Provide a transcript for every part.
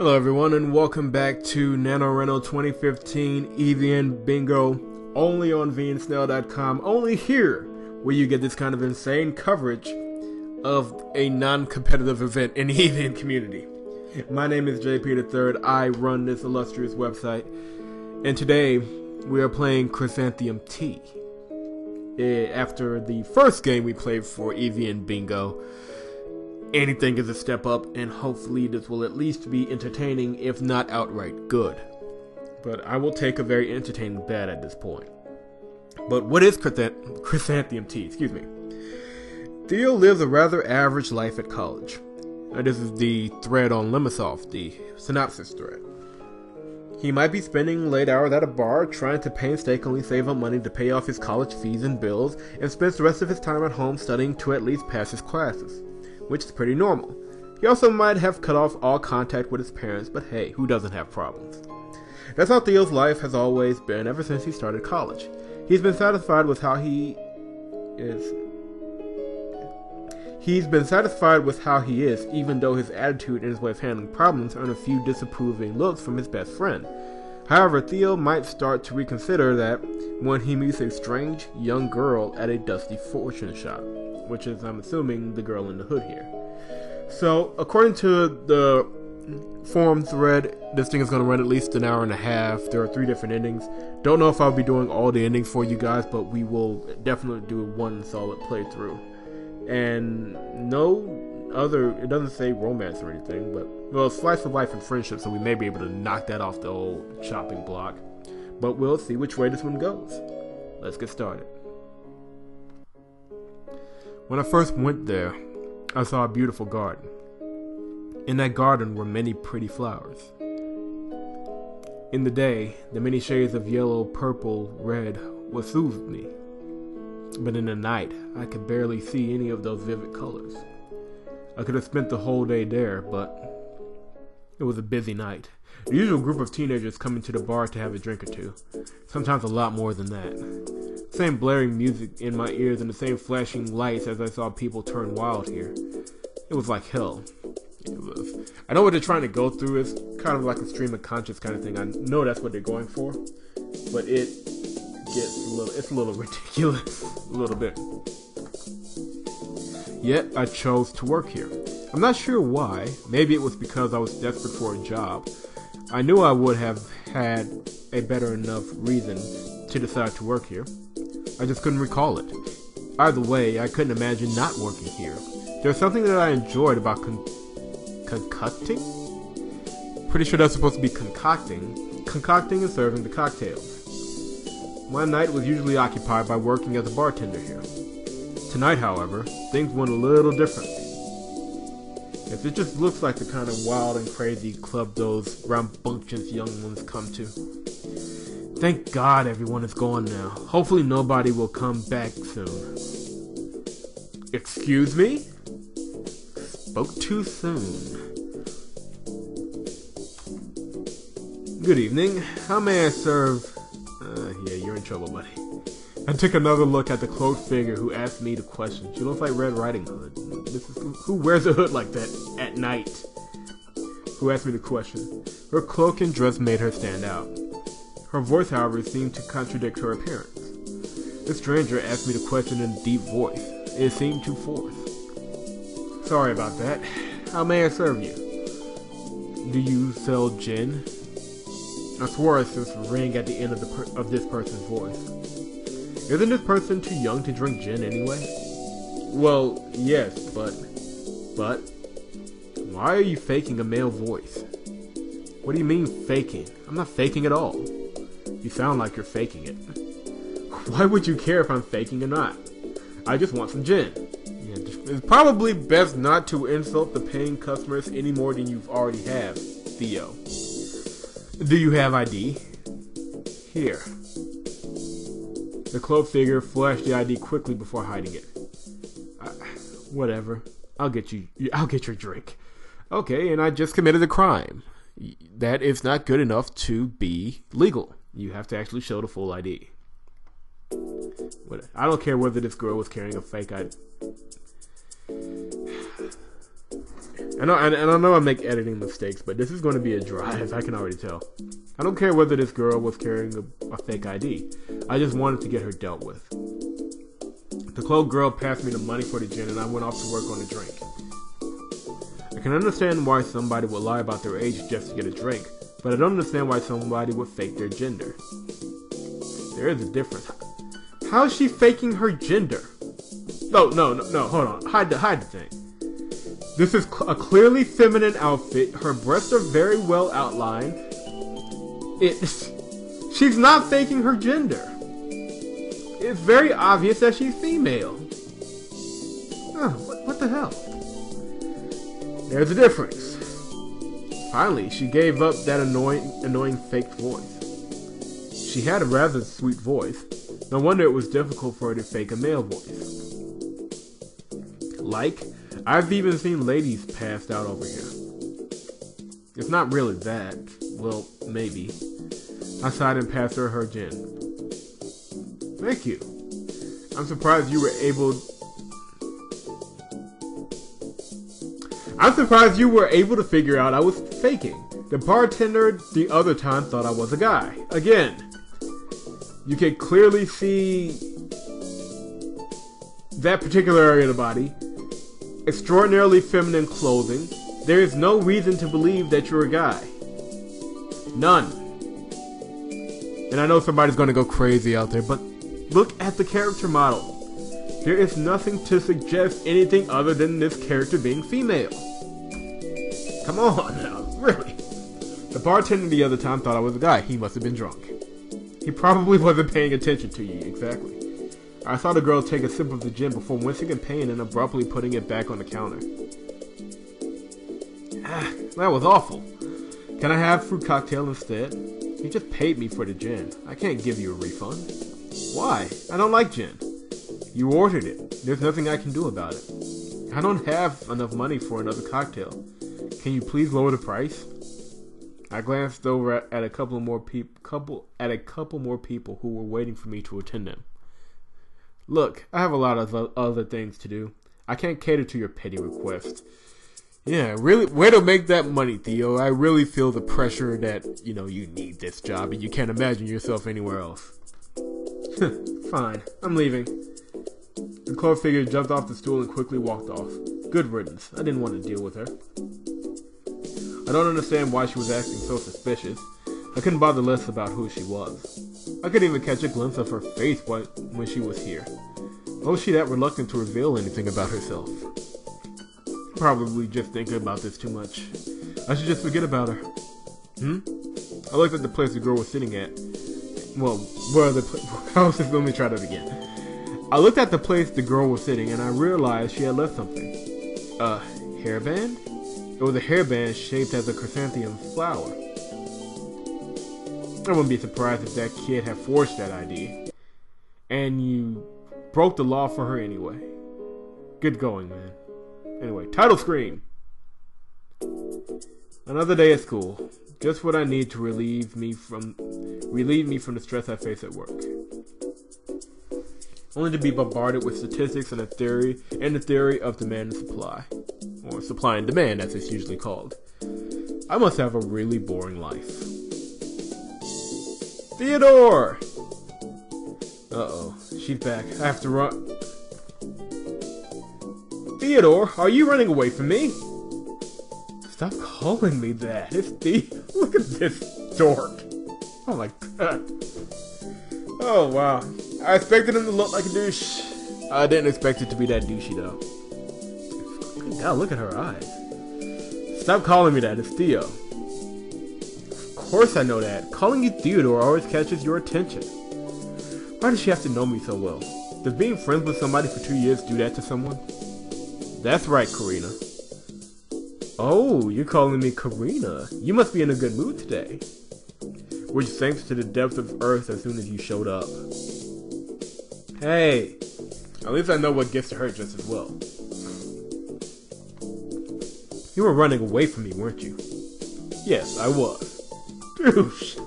Hello, everyone, and welcome back to NaNoRenO 2015 EVN Bingo, only on VNsNow.com, only here where you get this kind of insane coverage of a non competitive event in the EVN community. My name is JP III. I run this illustrious website, and today we are playing Chrysanthemum Tea. Eh, After the first game we played for EVN Bingo, anything is a step up, and hopefully this will at least be entertaining, if not outright good. But I will take a very entertaining bet at this point. But what is chrysanth- chrysanthemum tea? Excuse me. Theo lives a rather average life at college. Now, this is the thread on Lemmasoft, the synopsis thread. He might be spending late hours at a bar trying to painstakingly save up money to pay off his college fees and bills, and spends the rest of his time at home studying to at least pass his classes which is pretty normal. He also might have cut off all contact with his parents, but hey, who doesn't have problems? That's how Theo's life has always been ever since he started college. He's been satisfied with how he is. He's been satisfied with how he is, even though his attitude and his way of handling problems earn a few disapproving looks from his best friend. However, Theo might start to reconsider that when he meets a strange young girl at a dusty fortune shop which is, I'm assuming, the girl in the hood here. So, according to the forum thread, this thing is going to run at least an hour and a half. There are three different endings. Don't know if I'll be doing all the endings for you guys, but we will definitely do one solid playthrough. And no other, it doesn't say romance or anything, but, well, slice of life and friendship, so we may be able to knock that off the old chopping block. But we'll see which way this one goes. Let's get started. When I first went there, I saw a beautiful garden. In that garden were many pretty flowers. In the day, the many shades of yellow, purple, red would soothe me. But in the night, I could barely see any of those vivid colors. I could have spent the whole day there, but it was a busy night. The usual group of teenagers coming to the bar to have a drink or two, sometimes a lot more than that same blaring music in my ears and the same flashing lights as I saw people turn wild here. It was like hell. It was. I know what they're trying to go through is kind of like a stream of conscious kind of thing. I know that's what they're going for, but it gets a little. It's a little ridiculous, a little bit. Yet I chose to work here. I'm not sure why. Maybe it was because I was desperate for a job. I knew I would have had a better enough reason to decide to work here. I just couldn't recall it. Either way, I couldn't imagine not working here. There's something that I enjoyed about con- concocting? Pretty sure that's supposed to be concocting. Concocting and serving the cocktails. My night was usually occupied by working as a bartender here. Tonight, however, things went a little different. If it just looks like the kind of wild and crazy club those rambunctious young ones come to. Thank God everyone is gone now. Hopefully nobody will come back soon. Excuse me? Spoke too soon. Good evening. How may I serve? Uh, yeah, you're in trouble, buddy. I took another look at the cloaked figure who asked me the question. She looks like Red Riding Hood. This is who wears a hood like that at night? Who asked me the question? Her cloak and dress made her stand out. Her voice, however, seemed to contradict her appearance. The stranger asked me the question in a deep voice. It seemed too forced. Sorry about that. How may I serve you? Do you sell gin? I swore a ring at the end of, the of this person's voice. Isn't this person too young to drink gin anyway? Well, yes, but... But... Why are you faking a male voice? What do you mean faking? I'm not faking at all. You sound like you're faking it. Why would you care if I'm faking or not? I just want some gin. Yeah, it's probably best not to insult the paying customers any more than you've already have, Theo. Do you have ID? Here. The cloak figure flashed the ID quickly before hiding it. Whatever. I'll get you. I'll get your drink. Okay, and I just committed a crime. That is not good enough to be legal. You have to actually show the full ID. I don't care whether this girl was carrying a fake ID. I know, and, and I know I make editing mistakes, but this is going to be a drive. I can already tell. I don't care whether this girl was carrying a, a fake ID. I just wanted to get her dealt with. The cloaked girl passed me the money for the gin, and I went off to work on a drink. I can understand why somebody would lie about their age just to get a drink, but I don't understand why somebody would fake their gender. There is a difference. How is she faking her gender? No, no, no, no. Hold on. Hide the hide the thing. This is a clearly feminine outfit. Her breasts are very well outlined. It's she's not faking her gender. It's very obvious that she's female. Oh, what, what the hell? There's a difference. Finally, she gave up that annoying, annoying fake voice. She had a rather sweet voice. No wonder it was difficult for her to fake a male voice. Like, I've even seen ladies passed out over here. It's not really that. Well, maybe. I sighed and passed her her gin. Thank you. I'm surprised you were able. I'm surprised you were able to figure out I was faking. The bartender the other time thought I was a guy. Again, you can clearly see that particular area of the body. Extraordinarily feminine clothing. There is no reason to believe that you're a guy. None. And I know somebody's going to go crazy out there, but look at the character model. There is nothing to suggest anything other than this character being female. Come on now, really. The bartender the other time thought I was a guy. He must have been drunk. He probably wasn't paying attention to you, exactly. I saw the girl take a sip of the gin before wincing in pain and abruptly putting it back on the counter. Ah, that was awful. Can I have fruit cocktail instead? You just paid me for the gin. I can't give you a refund. Why? I don't like gin. You ordered it. There's nothing I can do about it. I don't have enough money for another cocktail. Can you please lower the price? I glanced over at a couple more peop- couple at a couple more people who were waiting for me to attend them. Look, I have a lot of other things to do. I can't cater to your petty request. Yeah, really, way to make that money, Theo. I really feel the pressure that, you know, you need this job and you can't imagine yourself anywhere else. Fine, I'm leaving. The cloaked figure jumped off the stool and quickly walked off. Good riddance. I didn't want to deal with her. I don't understand why she was acting so suspicious. I couldn't bother less about who she was. I couldn't even catch a glimpse of her face when she was here. Why was she that reluctant to reveal anything about herself? Probably just thinking about this too much. I should just forget about her. Hmm? I looked at the place the girl was sitting at. Well, where the house. Let me try that again. I looked at the place the girl was sitting, and I realized she had left something. A hairband? It was a hairband shaped as a chrysanthemum flower. I wouldn't be surprised if that kid had forged that ID. And you broke the law for her anyway. Good going, man. Anyway, title screen. Another day at school. Just what I need to relieve me from relieve me from the stress I face at work. Only to be bombarded with statistics and a theory and the theory of demand and supply or supply and demand as it's usually called. I must have a really boring life. Theodore! Uh oh, she's back. I have to run. Theodore, are you running away from me? Stop calling me that. It's the. Look at this dork. Oh my god. Oh wow. I expected him to look like a douche. I didn't expect it to be that douchey though. God, look at her eyes. Stop calling me that, it's Theo. Of course I know that. Calling you Theodore always catches your attention. Why does she have to know me so well? Does being friends with somebody for two years do that to someone? That's right, Karina. Oh, you're calling me Karina. You must be in a good mood today. Which sank to the depths of earth as soon as you showed up. Hey, at least I know what gets to her just as well. You were running away from me, weren't you? Yes, I was. Douche.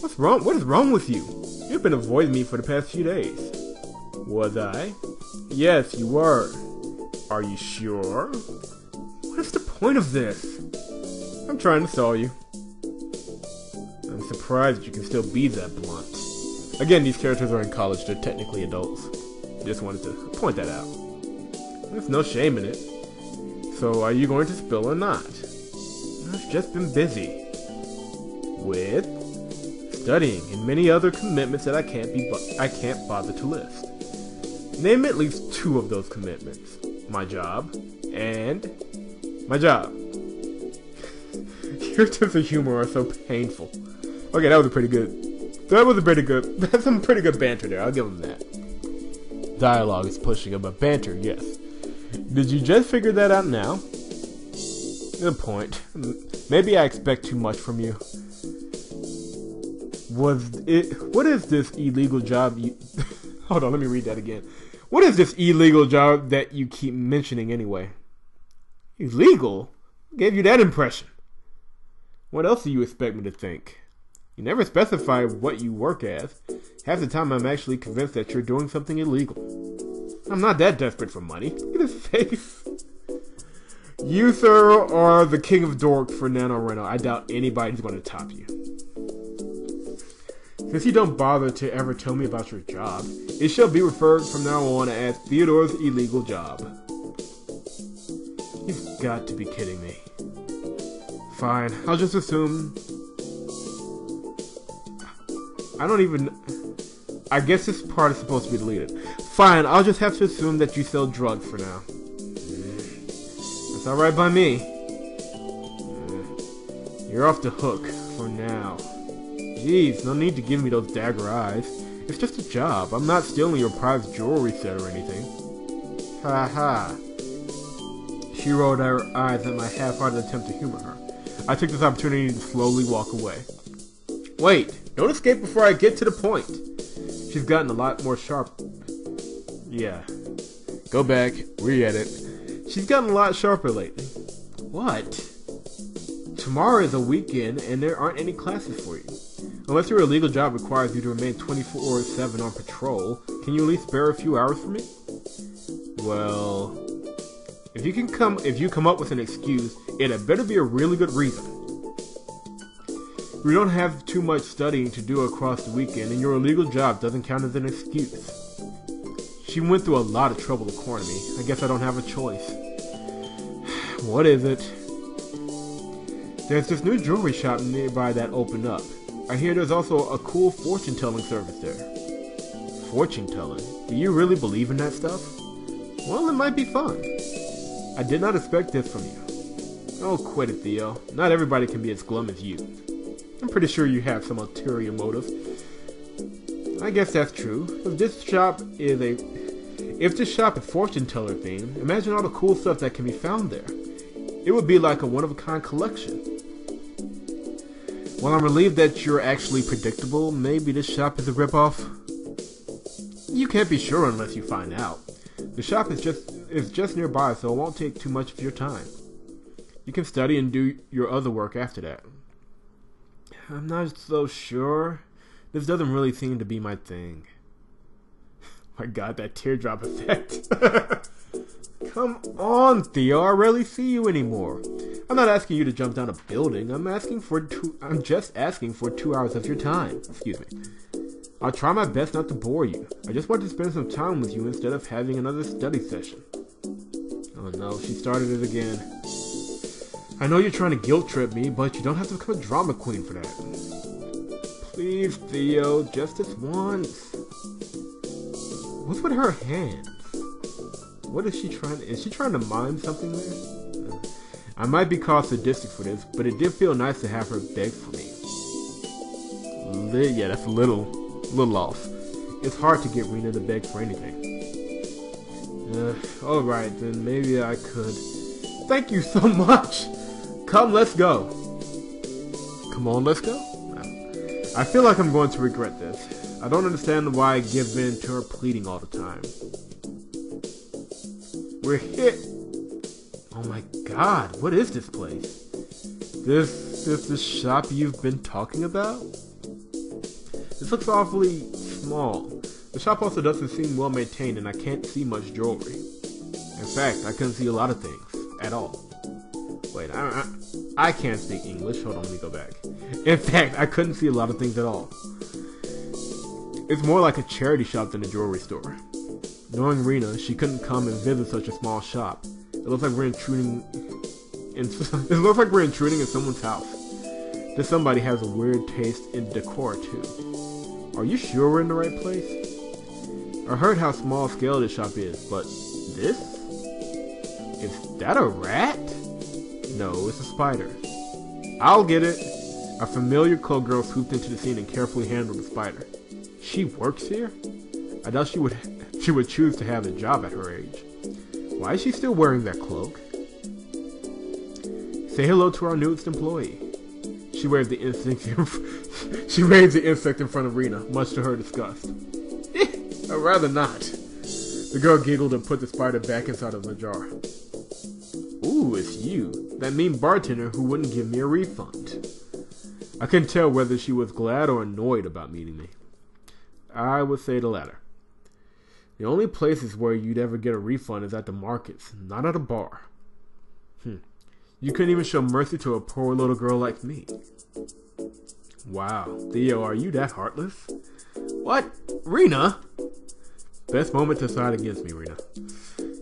What's wrong? What is wrong with you? You've been avoiding me for the past few days. Was I? Yes, you were. Are you sure? What is the point of this? I'm trying to stall you. I'm surprised you can still be that blunt. Again, these characters are in college, they're technically adults. Just wanted to point that out. There's no shame in it. So, are you going to spill or not? I've just been busy. With studying and many other commitments that I can't be I can't bother to list. Name at least two of those commitments. My job and my job. Your sense of humor are so painful. Okay, that was a pretty good. That was a pretty good. That's some pretty good banter there. I'll give him that. Dialogue is pushing him, but banter, yes. Did you just figure that out now? Good point. Maybe I expect too much from you. Was it? What is this illegal job you? Hold on, let me read that again. What is this illegal job that you keep mentioning anyway? Illegal? Gave you that impression. What else do you expect me to think? You never specify what you work as. Half the time I'm actually convinced that you're doing something illegal. I'm not that desperate for money. Look at his face. You, sir, are the king of dork for NaNoRenO. I doubt anybody's going to top you. Since you don't bother to ever tell me about your job, it shall be referred from now on as Theodore's illegal job. You've got to be kidding me. Fine, I'll just assume. I don't even. I guess this part is supposed to be deleted. Fine, I'll just have to assume that you sell drugs for now. That's alright by me. You're off the hook for now. Jeez, no need to give me those dagger eyes. It's just a job. I'm not stealing your prized jewelry set or anything. Ha ha. She rolled her eyes at my half-hearted attempt to humor her. I took this opportunity to slowly walk away. Wait, don't escape before I get to the point. She's gotten a lot more sharp. Yeah. Go back, re-edit. She's gotten a lot sharper lately. What? Tomorrow is a weekend and there aren't any classes for you. Unless your illegal job requires you to remain 24-7 on patrol, can you at least spare a few hours for me? Well, if you can come if you come up with an excuse, it had better be a really good reason. We don't have too much studying to do across the weekend, and your illegal job doesn't count as an excuse. She went through a lot of trouble to corner me. I guess I don't have a choice. what is it? There's this new jewelry shop nearby that opened up. I hear there's also a cool fortune telling service there. Fortune telling? Do you really believe in that stuff? Well, it might be fun. I did not expect this from you. Oh, quit it, Theo. Not everybody can be as glum as you. I'm pretty sure you have some ulterior motive. I guess that's true. If this shop is a if this shop is fortune teller themed, imagine all the cool stuff that can be found there. It would be like a one of a kind collection. Well, I'm relieved that you're actually predictable. Maybe this shop is a ripoff. You can't be sure unless you find out. The shop is just is just nearby, so it won't take too much of your time. You can study and do your other work after that. I'm not so sure. This doesn't really seem to be my thing. My god, that teardrop effect. Come on, Theo. I rarely see you anymore. I'm not asking you to jump down a building. I'm asking for two. I'm just asking for two hours of your time. Excuse me. I'll try my best not to bore you. I just want to spend some time with you instead of having another study session. Oh no, she started it again. I know you're trying to guilt trip me, but you don't have to become a drama queen for that. Please, Theo, just this once. What's with her hands? What is she trying to, is she trying to mime something there? I might be called sadistic for this, but it did feel nice to have her beg for me. Yeah, that's a little, little off. It's hard to get Rena to beg for anything. Uh, Alright, then maybe I could. Thank you so much! Come, let's go. Come on, let's go? I feel like I'm going to regret this. I don't understand why I give in to her pleading all the time. We're hit. Oh my god, what is this place? This is the shop you've been talking about? This looks awfully small. The shop also doesn't seem well maintained and I can't see much jewelry. In fact, I couldn't see a lot of things at all. Wait, I, I, I can't speak English. Hold on, let me go back. In fact, I couldn't see a lot of things at all. It's more like a charity shop than a jewelry store. Knowing Rena, she couldn't come and visit such a small shop. It looks like we're intruding. In, it looks like we're intruding in someone's house. This somebody has a weird taste in decor too. Are you sure we're in the right place? I heard how small scale this shop is, but this? Is that a rat? No, it's a spider. I'll get it. A familiar cloak girl swooped into the scene and carefully handled the spider. She works here? I doubt she would she would choose to have a job at her age. Why is she still wearing that cloak? Say hello to our newest employee. She waves the insect. she waves the insect in front of Rena, much to her disgust. I'd rather not. The girl giggled and put the spider back inside of the jar. Ooh, it's you. That mean bartender who wouldn't give me a refund. I couldn't tell whether she was glad or annoyed about meeting me. I would say the latter. The only places where you'd ever get a refund is at the markets, not at a bar. Hmm. You couldn't even show mercy to a poor little girl like me. Wow, Theo, are you that heartless? What? Rena? Best moment to side against me, Rena.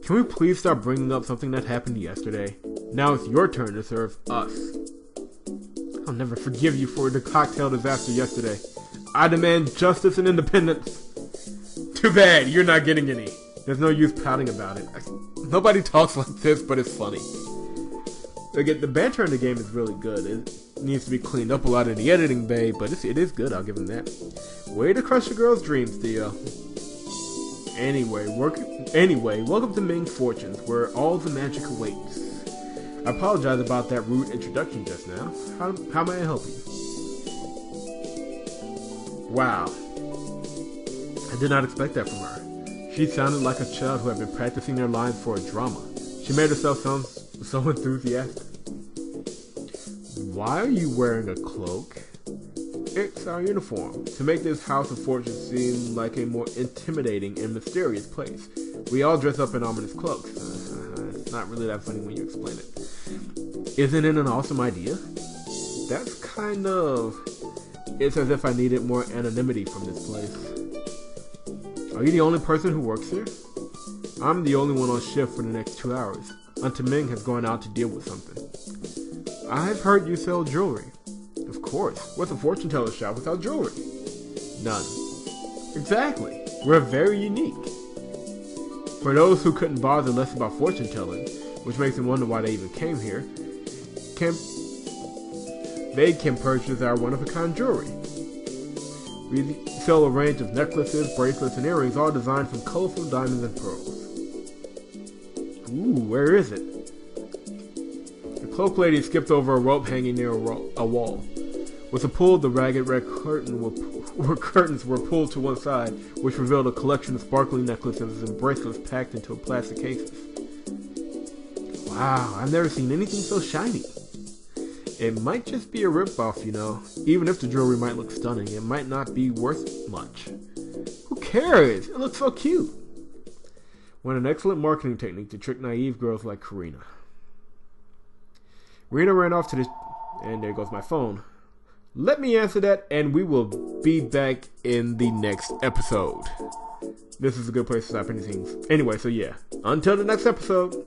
Can we please stop bringing up something that happened yesterday? Now it's your turn to serve us. I'll never forgive you for the cocktail disaster yesterday. I demand justice and independence. Too bad, you're not getting any. There's no use pouting about it. Nobody talks like this, but it's funny. Again, the banter in the game is really good. It needs to be cleaned up a lot in the editing bay, but it's, it is good, I'll give him that. Way to crush a girl's dreams, Theo. Anyway, work, anyway, welcome to Ming Fortunes, where all the magic awaits. I apologize about that rude introduction just now. How, how may I help you? Wow, I did not expect that from her. She sounded like a child who had been practicing their lines for a drama. She made herself sound so enthusiastic. Why are you wearing a cloak? It's our uniform, to make this House of Fortune seem like a more intimidating and mysterious place. We all dress up in ominous cloaks. Uh, it's not really that funny when you explain it. Isn't it an awesome idea? That's kind of... It's as if I needed more anonymity from this place. Are you the only person who works here? I'm the only one on shift for the next two hours. Auntie Ming has gone out to deal with something. I've heard you sell jewelry. Of course. What's a fortune teller shop without jewelry? None. Exactly. We're very unique. For those who couldn't bother less about fortune telling, which makes them wonder why they even came here, can they can purchase our one-of-a-kind jewelry. We sell a range of necklaces, bracelets, and earrings, all designed from colorful diamonds and pearls. Ooh, where is it? The cloak lady skipped over a rope hanging near a, wall. With a pull, the ragged red curtain were, were curtains were pulled to one side, which revealed a collection of sparkling necklaces and bracelets packed into plastic cases. Wow, I've never seen anything so shiny. It might just be a ripoff, you know. Even if the jewelry might look stunning, it might not be worth much. Who cares? It looks so cute. What an excellent marketing technique to trick naive girls like Karina. Rena ran off to the. And there goes my phone. Let me answer that, and we will be back in the next episode. This is a good place to stop anything. Anyway, so yeah. Until the next episode.